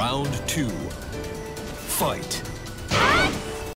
Round two. Fight.